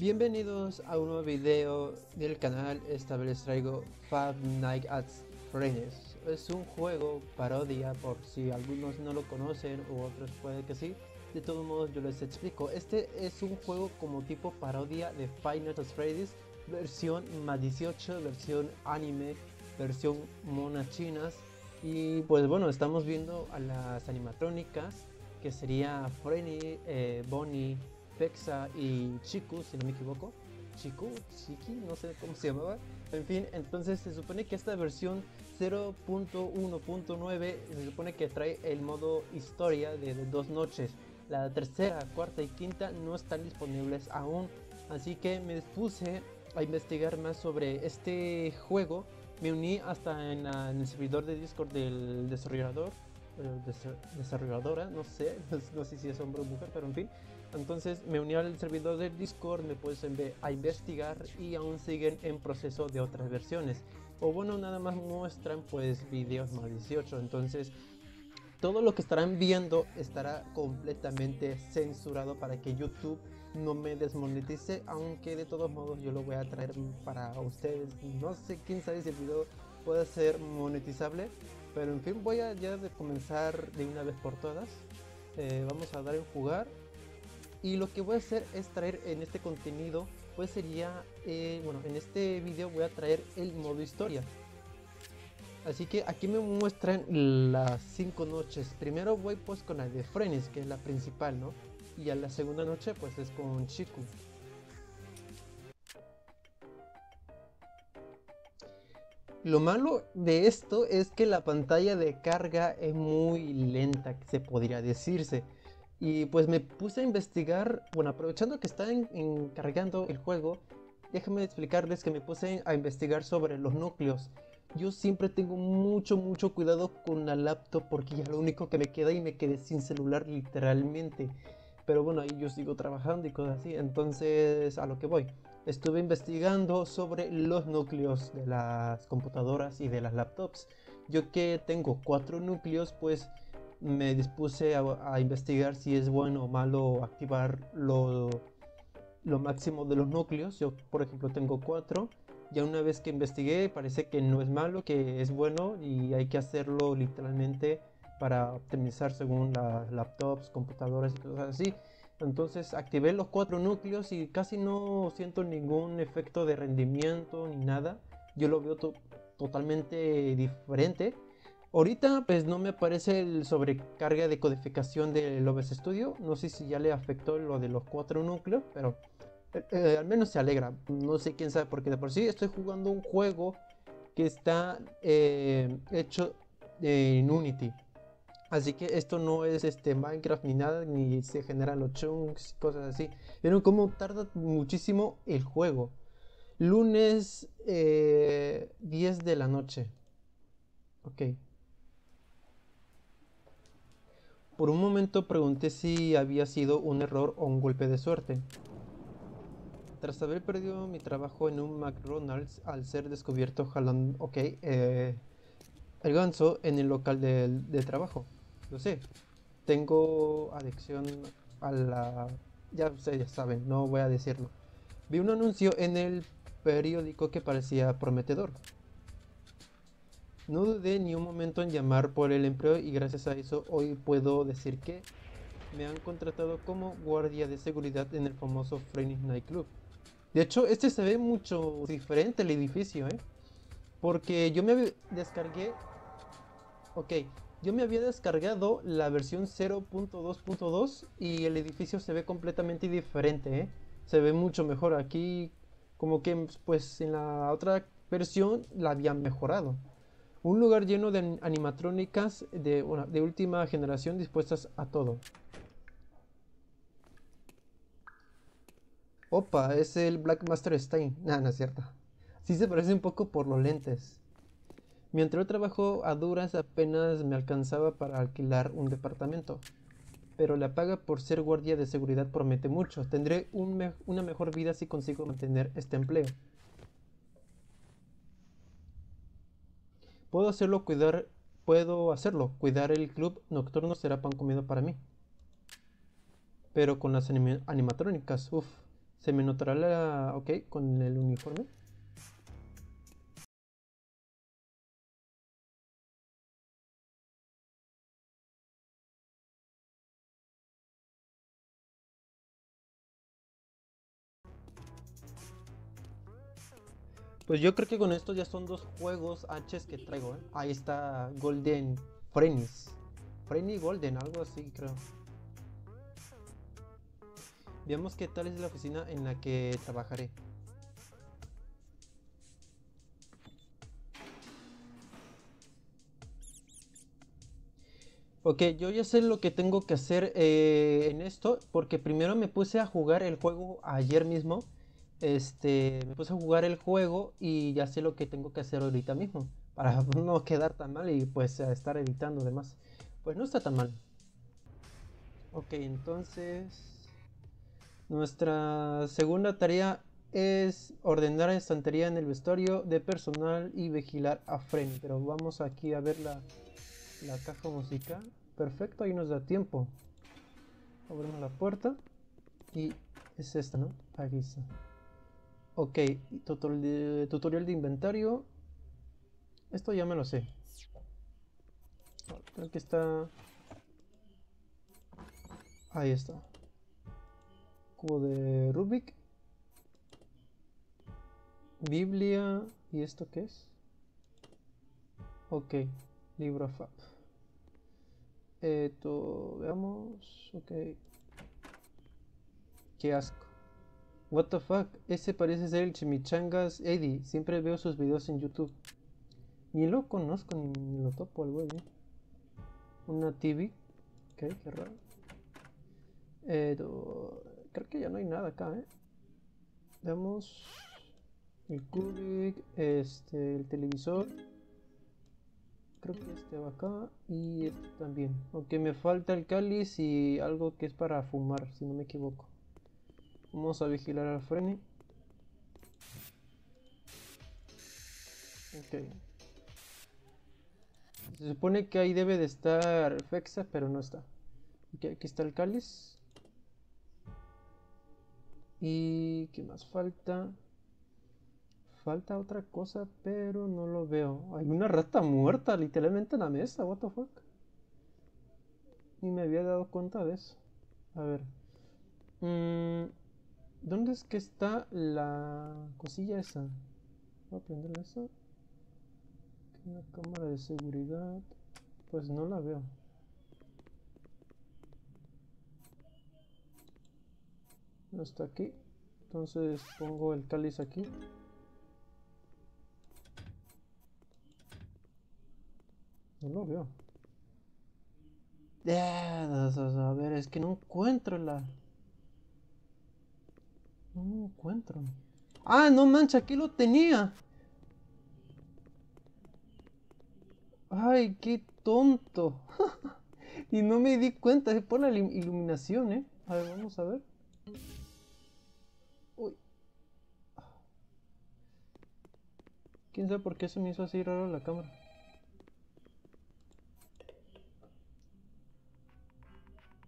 Bienvenidos a un nuevo video del canal, esta vez les traigo Five Nights at Freddy's. Es un juego parodia por si algunos no lo conocen o otros puede que sí. De todos modos yo les explico. Este es un juego como tipo parodia de Five Nights at Freddy's, versión más 18, versión anime, versión monas chinas. Y pues bueno, estamos viendo a las animatrónicas que sería Freddy, eh, Bonnie, Pexa y Chiku, si no me equivoco. Chiku, Chiki, no sé cómo se llamaba. En fin, entonces se supone que esta versión 0.1.9 se supone que trae el modo historia de, dos noches. La tercera, cuarta y quinta no están disponibles aún. Así que me dispuse a investigar más sobre este juego. Me uní hasta en, en el servidor de Discord del desarrollador desarrolladora, no sé, no sé si es hombre o mujer, pero en fin. Entonces me uní al servidor del Discord, me puedes a investigar y aún siguen en proceso de otras versiones. O bueno, nada más muestran pues videos más 18. Entonces todo lo que estarán viendo estará completamente censurado para que YouTube no me desmonetice, aunque de todos modos yo lo voy a traer para ustedes. No sé quién sabe si el video puede ser monetizable, pero en fin, voy a ya de comenzar de una vez por todas. Eh, vamos a dar en jugar. Y lo que voy a hacer es traer en este contenido, pues sería, eh, bueno, en este video voy a traer el modo historia. Así que aquí me muestran las 5 noches. Primero voy pues con la de Frenes, que es la principal, ¿no? Y a la segunda noche pues es con Chiku. Lo malo de esto es que la pantalla de carga es muy lenta, se podría decirse. Y pues me puse a investigar, bueno, aprovechando que está encargando el juego, déjenme explicarles que me puse a investigar sobre los núcleos. Yo siempre tengo mucho, mucho cuidado con la laptop porque ya lo único que me queda y me quedé sin celular literalmente. Pero bueno, ahí yo sigo trabajando y cosas así, entonces a lo que voy estuve investigando sobre los núcleos de las computadoras y de las laptops. Yo que tengo cuatro núcleos, pues me dispuse a, investigar si es bueno o malo activar lo, máximo de los núcleos. Yo, por ejemplo, tengo cuatro. Ya una vez que investigué, parece que no es malo, que es bueno y hay que hacerlo literalmente para optimizar según las laptops, computadoras y cosas así. Entonces activé los cuatro núcleos y casi no siento ningún efecto de rendimiento ni nada. Yo lo veo totalmente diferente. Ahorita pues no me aparece el sobrecarga de codificación del OBS Studio. No sé si ya le afectó lo de los cuatro núcleos, pero eh, eh, al menos se alegra. No sé quién sabe porque de por sí estoy jugando un juego que está eh, hecho en Unity. Así que esto no es este Minecraft ni nada, ni se generan los chunks cosas así. Pero como tarda muchísimo el juego. Lunes 10 eh, de la noche. Ok. Por un momento pregunté si había sido un error o un golpe de suerte. Tras haber perdido mi trabajo en un McDonald's al ser descubierto jalando... Ok, eh, el ganso en el local de trabajo lo sé. Tengo adicción a la... Ya ustedes saben, no voy a decirlo. Vi un anuncio en el periódico que parecía prometedor. No dudé ni un momento en llamar por el empleo y gracias a eso hoy puedo decir que me han contratado como guardia de seguridad en el famoso Night Nightclub. De hecho, este se ve mucho diferente el edificio, ¿eh? Porque yo me descargué... Ok, yo me había descargado la versión 0.2.2 y el edificio se ve completamente diferente, ¿eh? Se ve mucho mejor. Aquí como que pues en la otra versión la habían mejorado. Un lugar lleno de animatrónicas de, de última generación dispuestas a todo. Opa, es el Black Master Stein. Nah, no es cierto. Sí se parece un poco por los lentes. Mi anterior trabajo a duras apenas me alcanzaba para alquilar un departamento, pero la paga por ser guardia de seguridad promete mucho. Tendré una mejor vida si consigo mantener este empleo. Puedo hacerlo cuidar, puedo hacerlo. Cuidar el club nocturno será pan comido para mí. Pero con las animatrónicas, uff, ¿Se me notará la... ok con el uniforme? Pues yo creo que con esto ya son dos juegos H que traigo. ¿eh? Ahí está Golden Frenis. Frenny Golden, algo así creo. Veamos qué tal es la oficina en la que trabajaré. Ok, yo ya sé lo que tengo que hacer eh, en esto, porque primero me puse a jugar el juego ayer mismo este, me puse a jugar el juego y ya sé lo que tengo que hacer ahorita mismo. Para no quedar tan mal y pues estar editando demás. Pues no está tan mal. Ok, entonces... Nuestra segunda tarea es ordenar estantería en el vestuario de personal y vigilar a Fren. Pero vamos aquí a ver la, la caja musical. Perfecto, ahí nos da tiempo. Abrimos la puerta y es esta, ¿no? Aquí está. Ok, tutorial de, inventario. Esto ya me lo sé. Creo que está... Ahí está. Cubo de Rubik. Biblia. ¿Y esto qué es? Ok. Libro FAP. Esto, veamos. Ok. Qué asco. What the fuck, ese parece ser el Chimichangas Eddie. Siempre veo sus videos en YouTube. Ni lo conozco, ni, lo topo al güey. ¿eh? Una TV. Ok, qué raro. Creo que ya no hay nada acá, ¿eh? Veamos. El Kubik, este, el televisor. Creo que este va acá y este también. Aunque me falta el cáliz y algo que es para fumar, si no me equivoco. Vamos a vigilar al Frenny. Ok. Se supone que ahí debe de estar Fexa, pero no está. aquí está el cáliz. ¿Y qué más falta? Falta otra cosa, pero no lo veo. Hay una rata muerta literalmente en la mesa, what the fuck. Ni me había dado cuenta de eso. A ver. Mmm... ¿Dónde es que está la cosilla esa? Voy a prender eso. Una cámara de seguridad. Pues no la veo. No está aquí. Entonces pongo el cáliz aquí. No lo veo. A ver, es que no encuentro la... No encuentro. Ah, no mancha, aquí lo tenía. Ay, qué tonto. y no me di cuenta, es por la iluminación, ¿eh? A ver, vamos a ver. Uy. ¿Quién sabe por qué se me hizo así raro la cámara?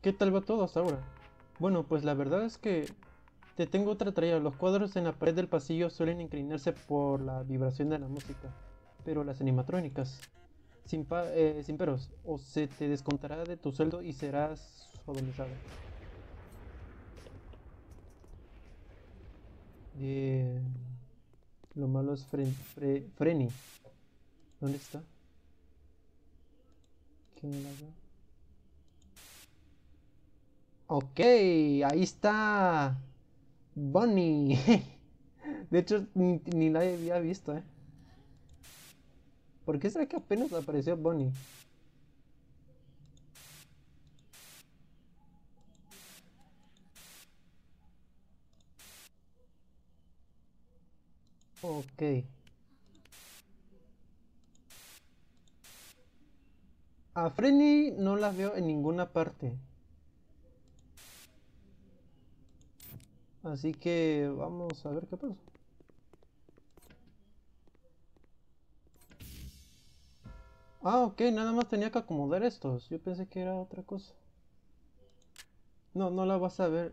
¿Qué tal va todo hasta ahora? Bueno, pues la verdad es que te tengo otra tarea. Los cuadros en la pared del pasillo suelen inclinarse por la vibración de la música, pero las animatrónicas, sin, eh, sin peros, o se te descontará de tu sueldo y serás sodomizado. Bien. Lo malo es Frenny. ¿Dónde está? ¿Quién la ve? Ok, ahí está. Bonnie. De hecho, ni, nadie había visto, ¿eh? ¿Por qué será que apenas apareció Bonnie? Ok. A Frenny no la veo en ninguna parte. Así que vamos a ver qué pasa. Ah, ok, nada más tenía que acomodar estos. Yo pensé que era otra cosa. No, no la vas a ver.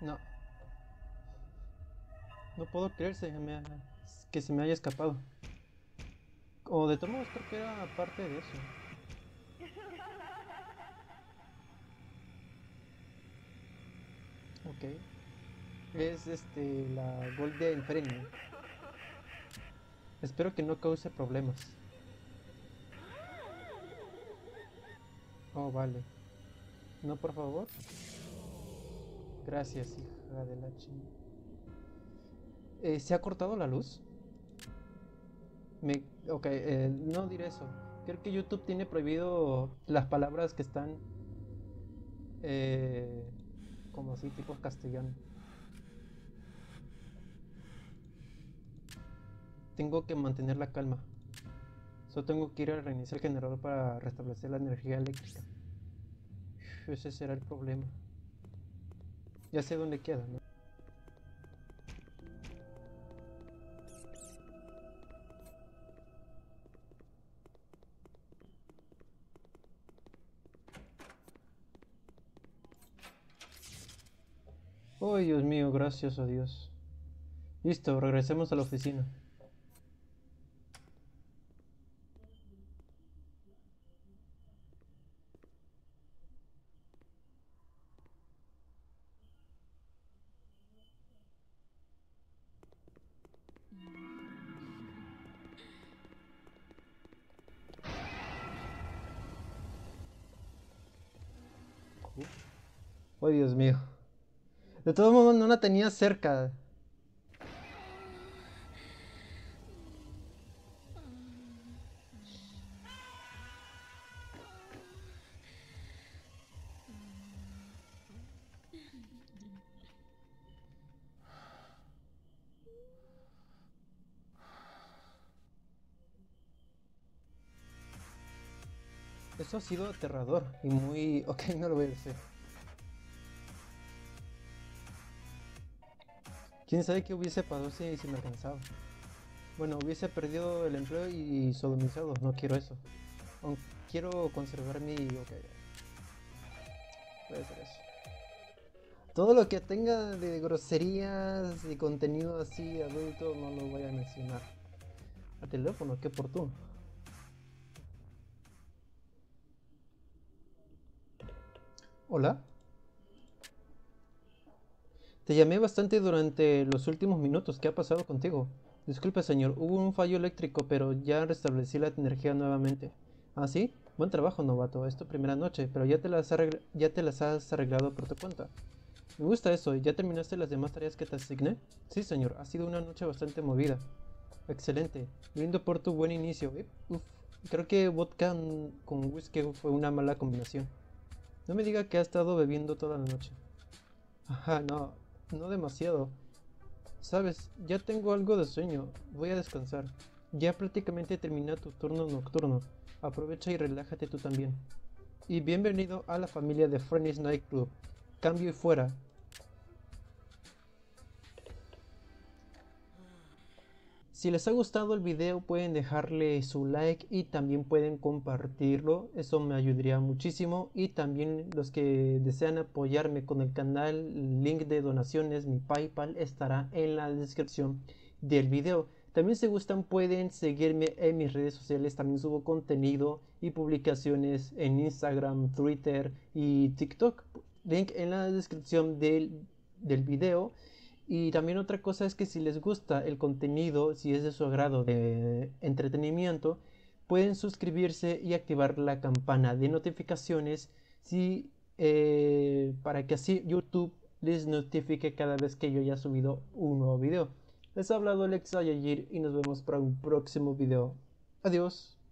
No. No puedo creerse que se me haya escapado. O de todos modos creo que era parte de eso. Es este la Golden Premium. Espero que no cause problemas. Oh, vale. No, por favor. Gracias, hija de la chingada. Eh, ¿Se ha cortado la luz? Me, ok, eh, no diré eso. Creo que YouTube tiene prohibido las palabras que están eh, como así, tipo castellano. Tengo que mantener la calma. Solo tengo que ir a reiniciar el generador para restablecer la energía eléctrica. ese será el problema. Ya sé dónde queda, ¿no? Oh, Dios mío, gracias a Dios. Listo, regresemos a la oficina. Oh, Dios mío. De todos modos, no la tenía cerca. Eso ha sido aterrador y muy... Ok, no lo voy a decir. ¿Quién sabe qué hubiese pasado si, me alcanzaba? Bueno, hubiese perdido el empleo y sodomizado. No quiero eso. quiero conservar mi... Ok. Puede ser eso. Todo lo que tenga de groserías y contenido así adulto no lo voy a mencionar. A teléfono, qué oportuno. Hola. Te llamé bastante durante los últimos minutos. ¿Qué ha pasado contigo? Disculpe, señor. Hubo un fallo eléctrico, pero ya restablecí la energía nuevamente. ¿Ah, sí? Buen trabajo, novato. Es tu primera noche, pero ya te las, ya te las has arreglado por tu cuenta. Me gusta eso. ¿Ya terminaste las demás tareas que te asigné? Sí, señor. Ha sido una noche bastante movida. Excelente. Lindo por tu buen inicio. Uf. Creo que vodka con whisky fue una mala combinación. No me diga que ha estado bebiendo toda la noche. Ajá, no no demasiado. Sabes, ya tengo algo de sueño, voy a descansar. Ya prácticamente terminé tu turno nocturno. Aprovecha y relájate tú también. Y bienvenido a la familia de Night Nightclub. Cambio y fuera. Si les ha gustado el video pueden dejarle su like y también pueden compartirlo, eso me ayudaría muchísimo y también los que desean apoyarme con el canal, el link de donaciones, mi Paypal estará en la descripción del video. También si gustan pueden seguirme en mis redes sociales, también subo contenido y publicaciones en Instagram, Twitter y TikTok. Link en la descripción del, del video. Y también otra cosa es que si les gusta el contenido, si es de su agrado de entretenimiento, pueden suscribirse y activar la campana de notificaciones si, eh, para que así YouTube les notifique cada vez que yo haya subido un nuevo video. Les ha hablado Alex Ayayir y nos vemos para un próximo video. Adiós.